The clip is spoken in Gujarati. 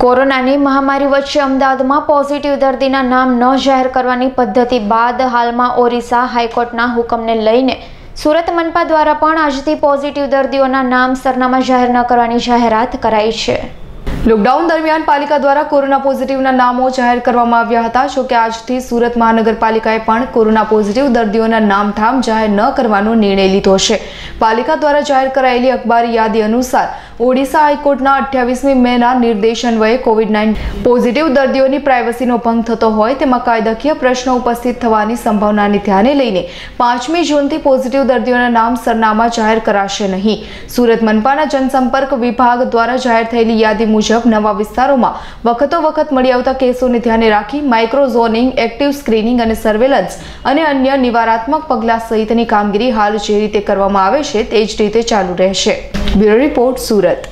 કોરોનાની મહામારી વચ્ચે અમદાવાદમાં પોઝિટિવ દર્દીના નામ ન જાહેર કરવાની પદ્ધતિ બાદ હાલમાં ઓરિસ્સા હાઈકોર્ટના હુકમને લઈને સુરત મનપા દ્વારા પણ આજથી પોઝિટિવ દર્દીઓના નામ સરનામા જાહેર ન કરવાની જાહેરાત કરાઈ છે. લોકડાઉન દરમિયાન પાલિકા દ્વારા કોરોના પોઝિટિવના નામો જાહેર કરવામાં આવ્યા હતા. જોકે આજથી સુરત મહાનગરપાલિકાએ પણ કોરોના પોઝિટિવ દર્દીઓના નામઠામ જાહેર ન કરવાનો નિર્ણય લીધો છે. પાલિકા દ્વારા જાહેર કરાયેલી અખબારી યાદી અનુસાર, ઓડિશા હાઈકોર્ટના અઠ્યાવીસમી મેના નિર્દેશ અન્વયે કોવિડ નાઇન્ટીન પોઝિટિવ દર્દીઓની પ્રાઇવસીનો ભંગ થતો હોય, તેમાં કાયદાકીય પ્રશ્નો ઉપસ્થિત થવાની સંભાવનાને ધ્યાને લઈને પાંચમી જૂનથી પોઝિટિવ દર્દીઓના નામ સરનામા જાહેર કરાશે નહીં. સુરત મનપાના જનસંપર્ક વિભાગ દ્વારા જાહેર થયેલી યાદી મુજબ નવા વિસ્તારોમાં વખતો વખત મળી આવતા કેસોને ધ્યાને રાખી માઇક્રો ઝોનિંગ એક્ટિવ સ્ક્રીનિંગ અને સર્વેલન્સ અને અન્ય નિવારાત્મક પગલાં સહિતની કામગીરી હાલ જે રીતે કરવામાં આવે છે તે જ રીતે ચાલુ રહેશે. Bureau report, Surat.